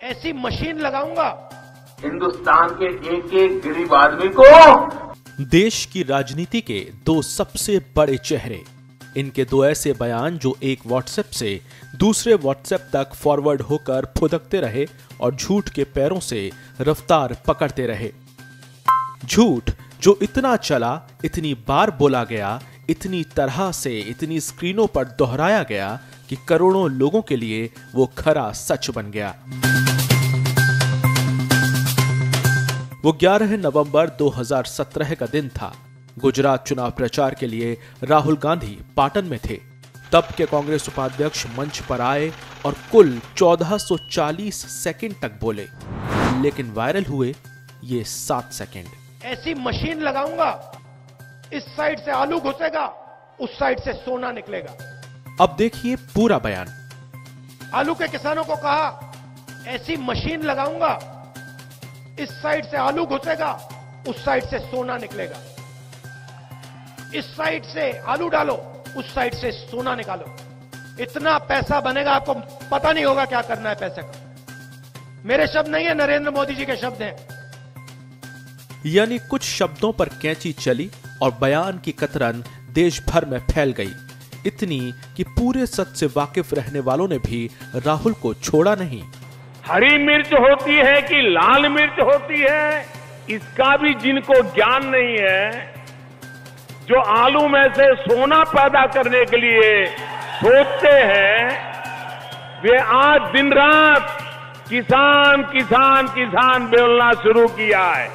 ऐसी मशीन लगाऊँगा। हिंदुस्तान के एक एक गरीब आदमी को देश की राजनीति के दो सबसे बड़े चेहरे इनके दो ऐसे बयान जो एक व्हाट्सएप से दूसरे व्हाट्सएप तक फॉरवर्ड होकर फुदकते रहे और झूठ के पैरों से रफ्तार पकड़ते रहे। झूठ जो इतना चला इतनी बार बोला गया इतनी तरह से इतनी स्क्रीनों पर दोहराया गया कि करोड़ों लोगों के लिए वो खरा सच बन गया। वो 11 नवंबर 2017 का दिन था। गुजरात चुनाव प्रचार के लिए राहुल गांधी पाटन में थे। तब के कांग्रेस उपाध्यक्ष मंच पर आए और कुल 1440 सेकंड तक बोले। लेकिन वायरल हुए ये सात सेकंड। ऐसी मशीन लगाऊँगा इस साइड से आलू घुसेगा उस साइड से सोना निकलेगा। अब देखिए पूरा बयान। आलू के किसानों को कहा ऐसी मशीन लगाऊँगा इस साइड से आलू घुसेगा, उस साइड से सोना निकलेगा। इस साइड से आलू डालो, उस साइड से सोना निकालो। इतना पैसा बनेगा, आपको पता नहीं होगा क्या करना है पैसे का। मेरे शब्द नहीं है, नरेंद्र मोदी जी के शब्द हैं। यानी कुछ शब्दों पर कैंची चली और बयान की कतरन देश भर में फैल गई। इतनी कि पूरे सच से वाकिफ रहने वालों ने भी राहुल को छोड़ा नहीं। हरी मिर्च होती है कि लाल मिर्च होती है, इसका भी जिनको ज्ञान नहीं है, जो आलू में से सोना पैदा करने के लिए सोचते हैं, वे आज दिन रात किसान किसान किसान बोलना शुरू किया है।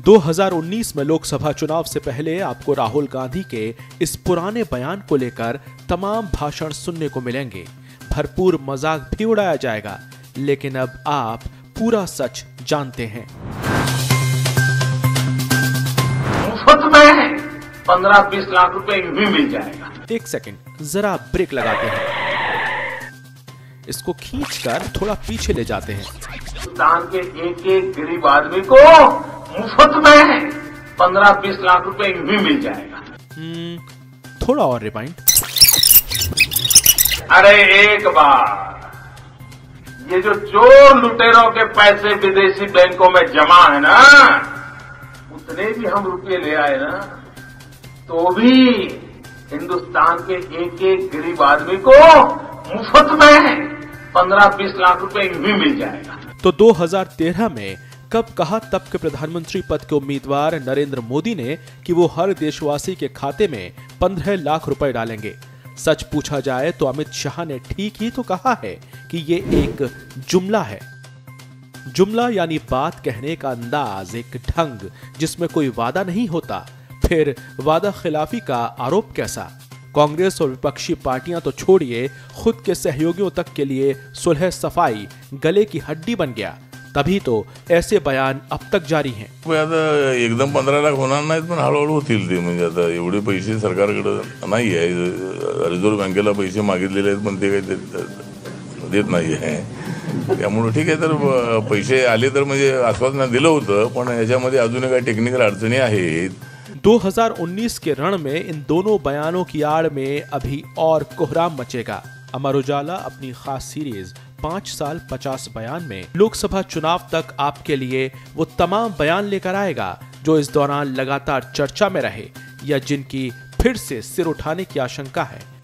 2019 में लोकसभा चुनाव से पहले आपको राहुल गांधी के इस पुराने बयान को लेकर तमाम भाषण सुनने को मिलेंगे। भरपूर मज़ाक भी उड़ाया जाएगा। लेकिन अब आप पूरा सच जानते हैं। मुफ़्त में पंद्रह बीस लाख रुपए भी मिल जाएगा। एक सेकंड जरा ब्रेक लगाते हैं। इसको खींचकर थोड़ा पीछे ले जाते हैं। हिंदुस्तान के एक एक गरीब आदमी को मुफ़्त में पंद्रह बीस लाख रुपए भी मिल जाएगा। हम्म, थोड़ा और रिमाइंड अरे एक बार। ये जो चोर लुटेरों के पैसे विदेशी बैंकों में जमा है ना, उतने भी हम रुपये ले आए ना तो भी हिंदुस्तान के एक एक गरीब आदमी को मुफ़्त में पंद्रह बीस लाख रुपए भी मिल जाएगा। तो 2013 में कब, कहा तब के प्रधानमंत्री पद के उम्मीदवार नरेंद्र मोदी ने कि वो हर देशवासी के खाते में 15 लाख रुपए डालेंगे? सच पूछा जाए तो अमित शाह ने ठीक ही तो कहा है कि ये एक जुमला है। जुमला यानी बात कहने का अंदाज, एक ढंग, जिसमें कोई वादा नहीं होता। फिर वादा खिलाफी का आरोप कैसा? कांग्रेस और विपक्षी पार्टियाँ तो छोड़िए, खुद के सहयोगियों तक के लिए सुलह सफ़ाई, गले की हड्डी बन गया। तभी तो ऐसे बयान अब तक जारी हैं। आता एकदम पंधरा लाख होणार नाहीत पण हळूहळू होतील ते म्हणजे आता एवढे पैसे सरकारकडे नाही आहे रिझर्व्ह बँकेला पैसे मागितलेले ते देत- नाही आहे त्यामुळं ठीक आहे, तर पैसे आले तर म्हणजे आश्वासन दिलं होतं, पण याच्यामध्ये अजूनही काही टेक्निकल अडचणी आहेत. 2019 के रण में इन दोनों बयानों की आड़ में अभी और कोहराम मचेगा। अमर उजाला अपनी खास सीरीज़ पाँच साल पचास बयान में। लोकसभा चुनाव तक आपके लिए वो तमाम बयान लेकर आएगा, जो इस दौरान लगातार चर्चा में रहे, या जिनकी फिर से सिर उठाने की आशंका है।